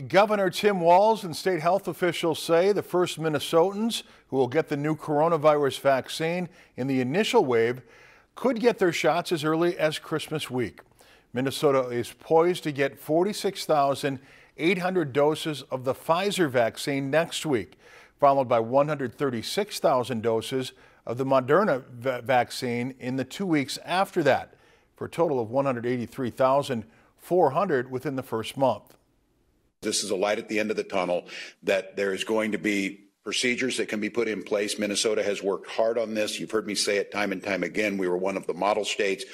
Governor Tim Walz and state health officials say the first Minnesotans who will get the new coronavirus vaccine in the initial wave could get their shots as early as Christmas week. Minnesota is poised to get 46,800 doses of the Pfizer vaccine next week, followed by 136,000 doses of the Moderna vaccine in the two weeks after that, for a total of 183,400 within the first month. This is a light at the end of the tunnel that there is going to be procedures that can be put in place. Minnesota has worked hard on this. You've heard me say it time and time again. We were one of the model states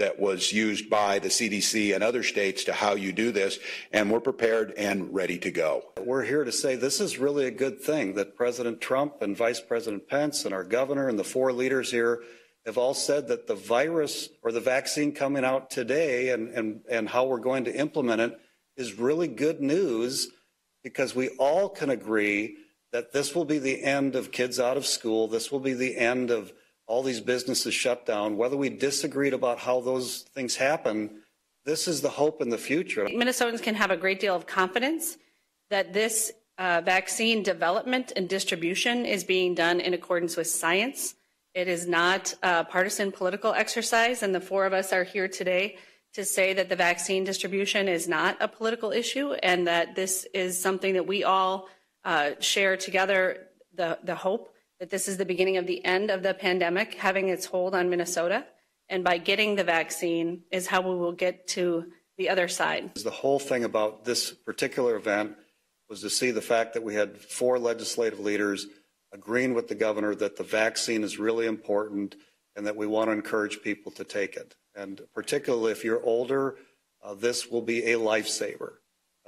that was used by the CDC and other states to how you do this, and we're prepared and ready to go. We're here to say this is really a good thing that President Trump and Vice President Pence and our governor and the four leaders here have all said that the virus or the vaccine coming out today and, and, and how we're going to implement it is really good news because we all can agree that this will be the end of kids out of school. This will be the end of all these businesses shut down. Whether we disagreed about how those things happen, this is the hope in the future. Minnesotans can have a great deal of confidence that this uh, vaccine development and distribution is being done in accordance with science. It is not a partisan political exercise, and the four of us are here today to say that the vaccine distribution is not a political issue and that this is something that we all uh, share together the, the hope that this is the beginning of the end of the pandemic having its hold on Minnesota. And by getting the vaccine is how we will get to the other side. The whole thing about this particular event was to see the fact that we had four legislative leaders agreeing with the governor that the vaccine is really important and that we want to encourage people to take it. And particularly if you're older, uh, this will be a lifesaver.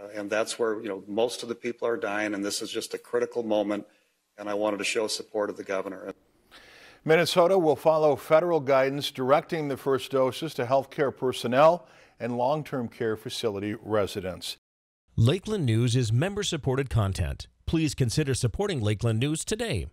Uh, and that's where, you know, most of the people are dying, and this is just a critical moment. And I wanted to show support of the governor. Minnesota will follow federal guidance directing the first doses to healthcare personnel and long-term care facility residents. Lakeland News is member-supported content. Please consider supporting Lakeland News today.